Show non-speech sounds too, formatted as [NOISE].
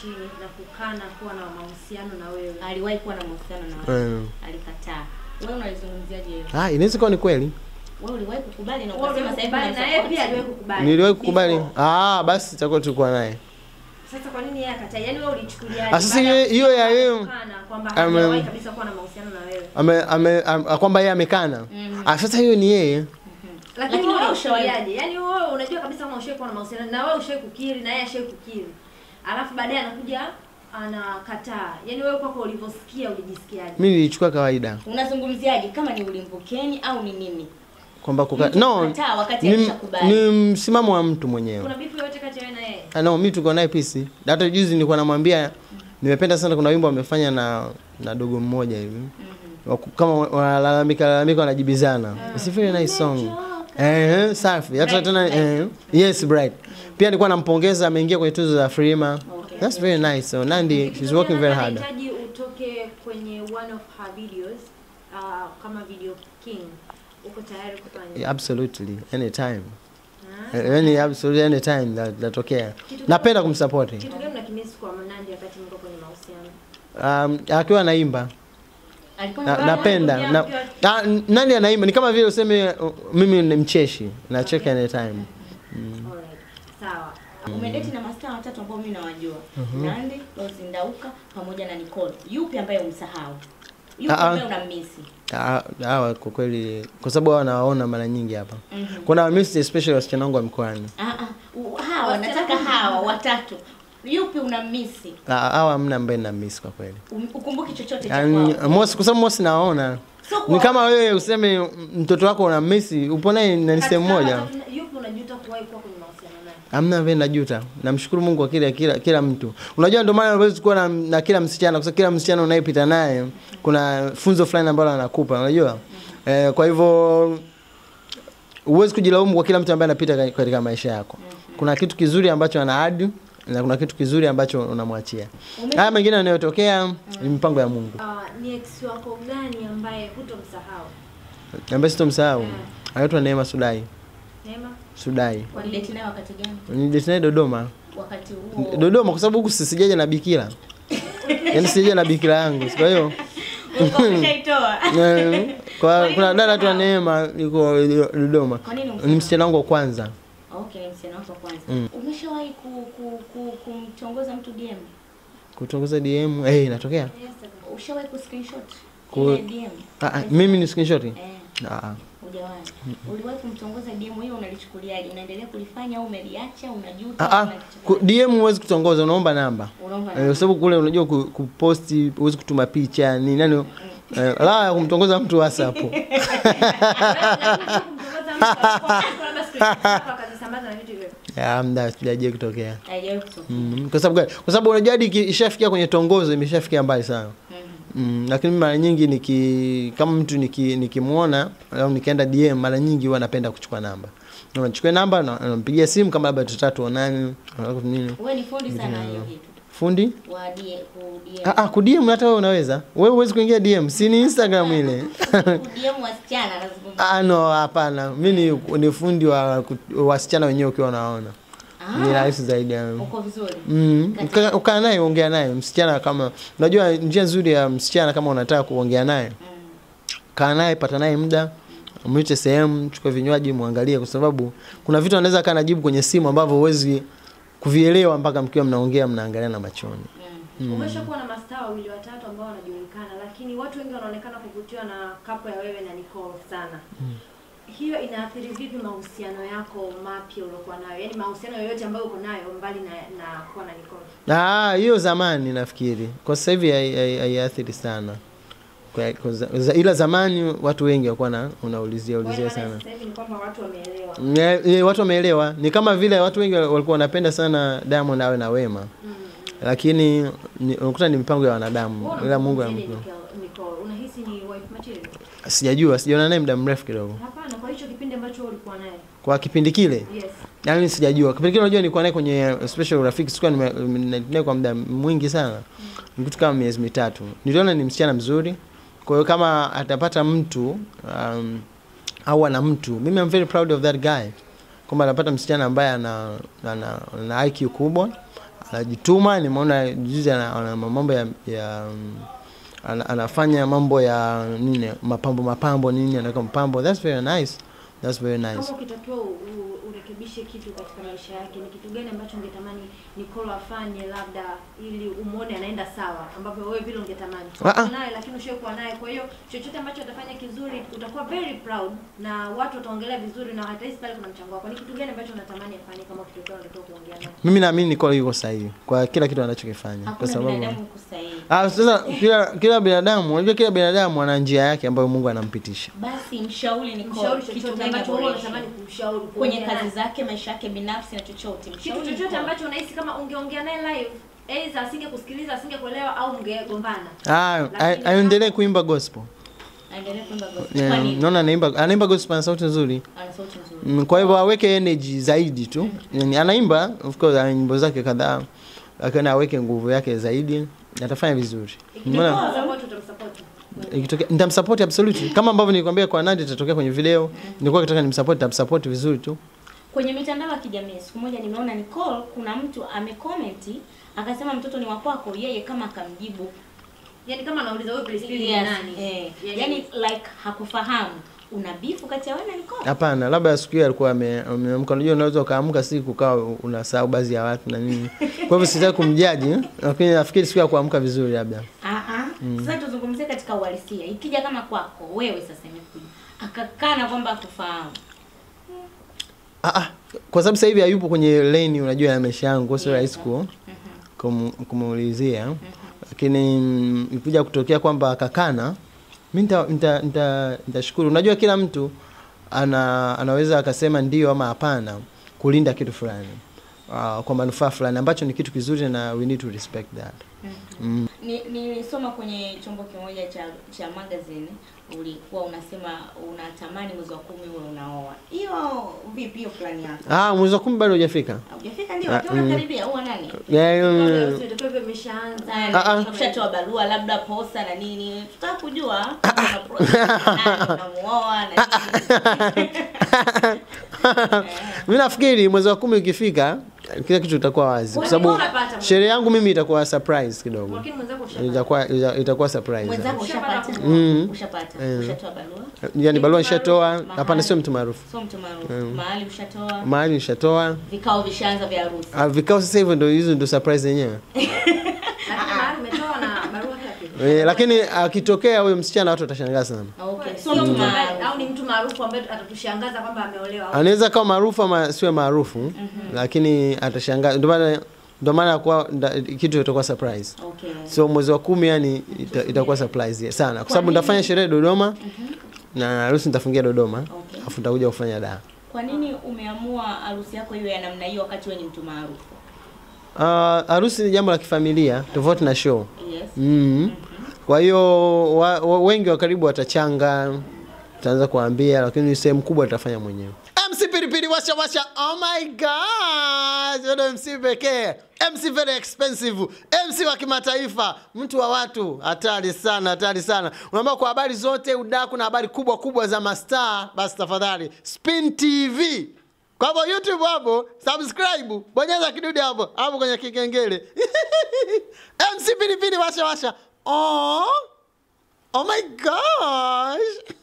chini na kukana kuwa na mahusiano na wewe. aliwahi kuwa na mahusiano na wewe Mm. alikataa wewe unalizungumziaje hilo Ah, inaweza kuwa ni kweli. wewe uliwahi kukubali na ukasema sasa hivi na yeye pia aliwahi kukubali. Niliwahi kukubali. Ah, basi chakula tulikuwa naye. Sasa kwa nini yeye akataa? Yaani wewe ulichukuliaje? Ah, sasa hiyo- ya yeye- kukana kwamba hawezi hajawahi kabisa kuwa na mahusiano na wewe. Ame, ame, am, kwamba yeye amekana. Ah, sasa hiyo ni yeye. Lakini Lakini wewe ushawaje? Yaani wewe unajua kabisa kama ushawahi kuwa na mahusiano na wewe ushawahi kukiri na yeye ashawahi kukiri. Alafu baadaye anakuja anakataa. Yaani wewe kwako ulivyosikia ulijisikiaje? Mimi nilichukua kawaida unazungumziaje kama ni ulimbukeni au ni nini kwamba kuka... No, ni, ni msimamo wa mtu mwenyewe. Kuna bifu yote kati yake na yeye? Ah, no, mimi tuko naye peace. Hata juzi nilikuwa namwambia nimependa sana kuna wimbo amefanya na na dogo mmoja hivi. Mm -hmm. Kama wanalalamika lalamika wanajibizana. It's a very nice song. Eh, safi. Hata tena eh, yes bright. Pia nilikuwa nampongeza ameingia kwenye tuzo za Frima. Okay. That's very nice. So Nandi she's working very hard. Nahitaji utoke kwenye one of her videos uh, kama video king. Uko tayari kufanya? Yeah, absolutely anytime. Huh? Eh, Any absolutely anytime that natokea. Napenda kumsupport. Kitu gani mnakimisi kwa Nandi wakati mko kwenye mahusiano? Um, akiwa anaimba na, na napenda na, na, nani anaimba ni kama vile useme uh, mimi ni mcheshi nacheka anytime mm. Sawa. umedeti na mastaa watatu ambao mimi nawajua Nandi, Rose Ndauka pamoja na Nicole. Yupi ambaye umsahau? Yupi Ah, ah. ambaye unamisi? Ah, hawa kwa kweli kwa sababu hawa nawaona mara nyingi hapa Mhm. kuna wamisi especially wasichana wangu wa mkoani Ah, Hawa nataka hawa watatu. Yupi unamisi? Ah, hawa hamna ambaye na misi kwa kweli. Um- Ukumbuki chochote cha yani kwao? mosi kwa sababu mosi naona. So ni kama wewe useme mtoto wako una misi, upo naye na ni sehemu moja. Yupi unajuta kuwahi kuwa kwenye mahusiano naye? hamna najuta. Namshukuru Mungu kwa kila kila kila mtu. Unajua ndio maana unaweza kuwa na, na kila msichana kwa sababu kila msichana unayepita naye kuna funzo fulani ambalo anakupa unajua? Eh, kwa hivyo huwezi kujilaumu kwa kila mtu ambaye anapita katika maisha yako. Kuna kitu kizuri ambacho anaadi na kuna kitu kizuri ambacho unamwachia haya mengine yanayotokea ni mipango ya Mungu Uh, ni ex wako gani ambaye hutomsahau? ambaye sitomsahau anaitwa Neema Sudai Neema? Sudai Walidate naye wakati gani? Nilidate naye Dodoma Wakati huo. Dodoma kwa sababu huku si- sijaja na bikira yaani sijaja na bikira yangu kwa hiyo. [LAUGHS] [LAUGHS] Eh, kwa kuna dada tu? Neema yuko Dodoma. Ni msichana wangu wa kwanza. Okay, msichana wako wa kwanza. Mm. Umeshawahi ku, ku, ku, kumtongoza mtu DM? Kutongoza DM, eh inatokea. Yes, Ushawahi ku screenshot Ku- ile DM? Ah, ah, mimi ni screenshot. Eh, Ah. hujawahi. Uliwahi kumtongoza DM hiyo unalichukuliaje? Unaendelea kulifanya au umeliacha? Unajuta? Ah, ah. Ku- DM huwezi kutongoza, unaomba namba. Unaomba Eh, Kwa sababu kule unajua ku- kuposti, huwezi kutuma picha, ni nani? Eh, la ya kumtongoza mtu WhatsApp. Ya, [LAUGHS] mda sijaje kutokea. Mm, kwa sababu gani? Kwa sababu unajua hadi iki- ishafikia kwenye tongozo imeshafikia mbali sana. Mhm. Mm, lakini mara nyingi niki kama mtu niki nikimuona au nikaenda DM mara nyingi huwa napenda kuchukua namba. Unachukua namba na nampigia simu kama labda tutatu onani, nini? Wewe ni fundi sana hiyo kitu. Fundi? Wa DM, ku DM. Ah ah, ku DM hata wewe unaweza. Wewe huwezi kuingia DM, si ni Instagram ile. [LAUGHS] DM wasichana lazima. ah no, hapana. Mimi ni, ni fundi wa wasichana wenyewe ukiwa unaona. Ah, Ni Ah, rahisi zaidi ya uko vizuri. Mm, uka- ukaa naye ongea naye msichana kama unajua njia nzuri ya msichana kama unataka kuongea naye Mm. kaa naye pata naye muda mwite sehemu chukua vinywaji muangalie kwa sababu kuna vitu anaweza kaa najibu kwenye simu ambavyo huwezi kuvielewa mpaka mkiwa mnaongea mnaangalia na machoni Mm. Umeshakuwa na mastaa wawili watatu ambao wanajulikana, lakini watu wengi wanaonekana kuvutiwa na kapo ya wewe na Nicole sana. Mm. Hiyo inaathiri vipi mahusiano yako mapya uliokuwa nayo, yaani mahusiano yoyote ambayo uko nayo mbali na, na kuwa na Nicole? Ah, hiyo zamani nafikiri kwa sasa hivi hai- hai- haiathiri sana kwa, kwa, za- ila zamani watu wengi walikuwa na unaulizia ulizia sana ni watu wameelewa. Watu wameelewa ni kama vile watu wengi walikuwa wanapenda sana Diamond awe na Wema Mm. lakini ni- unakuta ni mipango ya wanadamu ila Mungu anamjua. Unahisi ni wife material? Sijajua, sijaona naye muda mrefu kidogo. Hapana, kwa hicho kipindi ambacho ulikuwa naye. Kwa kipindi kile, Yes. yaani sijajua. Kipindi kile unajua nilikuwa naye kwenye special urafiki, sikuwa nime- nime- naye kwa muda mwingi sana. Ni kitu kama miezi mitatu. Niliona ni msichana mzuri. Kwa hiyo kama atapata mtu um, au ana mtu, mimi I'm very proud of that guy. Kwamba anapata msichana ambaye ana ana, ana IQ kubwa, anajituma nimeona juzi ana, mambo ya, ya ana, anafanya mambo ya nini mapambo mapambo nini anaweka mpambo. that's very nice that's very nice Urekebishe kitu katika maisha yake, ni kitu gani ambacho ungetamani Nicole afanye labda ili umwone anaenda sawa, ambapo wewe vile ungetamani Ah, ah. Naye, lakini ushakuwa naye. Kwa hiyo chochote ambacho atafanya kizuri, utakuwa very proud na watu wataongelea vizuri, na hata pale kuna mchango wako. Ni kitu gani ambacho unatamani afanye kama kitokeo unataka kuongea naye? mimi naamini Nicole yuko sahihi kwa kila kitu anachokifanya kwa sababu ah, sasa kila kila binadamu unajua kila binadamu ana njia yake ambayo Mungu anampitisha Basi mshauri ni kwa kitu ambacho wewe unatamani kumshauri kwenye kazi zake, maisha yake binafsi na chochote. kitu Mshauri chochote ambacho unahisi kama ungeongea naye live aidha asingekusikiliza asingekuelewa au mngegombana. Ah, aendelee kuimba gospel. Aendelee yeah, naona anaimba anaimba gospel ana sauti nzuri. Ana sauti nzuri. Mm, kwa hivyo aweke energy zaidi tu. Yani, anaimba of course ana nyimbo zake kadhaa lakini aweke nguvu yake zaidi atafanya vizuri. Umeona? Ikitokea nitamsupport absolutely. Kama ambavyo nilikwambia kwa Nandi itatokea kwenye video. Nilikuwa nataka nimsupport nitamsupport vizuri tu Kwenye mitandao ya kijamii siku moja nimeona Nicole, kuna mtu amecomment akasema mtoto ni wa kwako, yeye kama akamjibu yani kama anauliza wewe Priscilla ni yes, nani eh, Yani- yani like hakufahamu una bifu kati ya wewe na Nicole. hapana labda siku hiyo alikuwa ame- ameamka unajua unaweza ukaamka siku ukawa unasahau baadhi ya watu na nini kwa hivyo sitaki kumjaji lakini nafikiri siku ya kuamka vizuri labda Ah ah. Sasa tuzungumzie katika uhalisia. Ikija kama kwako wewe sasa imekuja akakana kwamba akufahamu. Ah, ah, kwa sababu sasa hivi hayupo kwenye leni unajua ya maisha yangu kwa sio rahisi ku kumuulizia. Lakini mm, ikuja kutokea kwamba akakana mi nitashukuru nita, nita, nitashukuru. unajua kila mtu ana, anaweza akasema ndio ama hapana kulinda kitu fulani uh, kwa manufaa fulani ambacho ni kitu kizuri na we need to respect that mm. Ni- Nilisoma kwenye chombo kimoja cha cha magazine ulikuwa unasema unatamani mwezi wa kumi uwe unaoa. Hiyo vipi hiyo plani yako? ah, mwezi wa kumi bado hujafika Hujafika ndio, Ah, ukiwa mm. unakaribia uwa nani? yeah, mm, Itakuwa hivyo imeshaanza Ah, ah. Ukishatoa barua labda posa na nini, tutaka kujua kama una process na nani unamuoa na nini. [LAUGHS] Mimi nafikiri mwezi wa kumi ukifika kila kitu itakuwa wazi kwa sababu sherehe yangu mimi itakuwa surprise kidogo itakuwa itakuwa surprise? Mm. Ushapata. Eh. Ushatoa barua? yani barua nishatoa hapana sio mtu maarufu Sio mtu maarufu. Mahali ushatoa. mahali nishatoa Vikao vishaanza vya harusi. Ah, vikao sasa hivyo ndo hizo ndo surprise yenyewe [LAUGHS] lakini mahali umetoa na Eh, lakini akitokea huyo msichana watu watashangaa sana Okay. So mm. mtu au ni mtu maarufu ambaye atatushangaza kwamba ameolewa anaweza kawa maarufu ama siwe maarufu lakini atashangaa ndio maana ndio maana kwa nda- kitu itakuwa surprise Okay. so mwezi wa kumi yani ita, itakuwa surprise yeah, sana kwa sababu nitafanya sherehe Dodoma na harusi nitafungia Dodoma Okay. afu nitakuja kufanya da Kwa nini umeamua harusi yako iwe ya namna hiyo wakati wewe ni mtu maarufu? Ah, harusi ni jambo la kifamilia tofauti na show Yes. mm. Kwa hiyo wa, wa, wengi wa karibu watachanga tutaanza kuambia lakini sehemu kubwa tutafanya mwenyewe. MC Pilipili washa washa. Oh my god yule MC pekee. MC very expensive. MC wa kimataifa. Mtu wa watu. Hatari sana hatari sana. Unaambia kwa habari zote udaku na habari kubwa kubwa za mastaa basi tafadhali. Spin TV kwa hivyo YouTube hapo subscribe, bonyeza kidude hapo hapo kwenye kikengele. [LAUGHS] MC Pilipili washa washa. Oh! Oh my gosh.